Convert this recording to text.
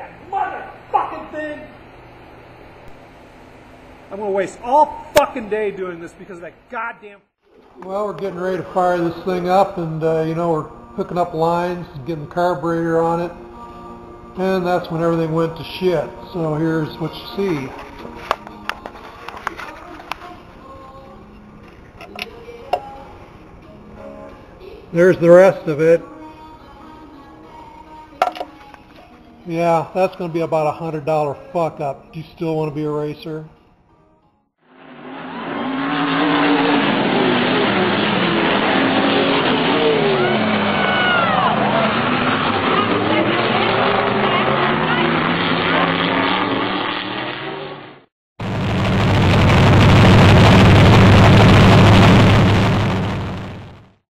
that motherfucking thing. I'm going to waste all fucking day doing this because of that goddamn... Well, we're getting ready to fire this thing up, and, uh, you know, we're hooking up lines, getting the carburetor on it, and that's when everything went to shit. So here's what you see. There's the rest of it. Yeah, that's going to be about a hundred dollar fuck up. Do you still want to be a racer?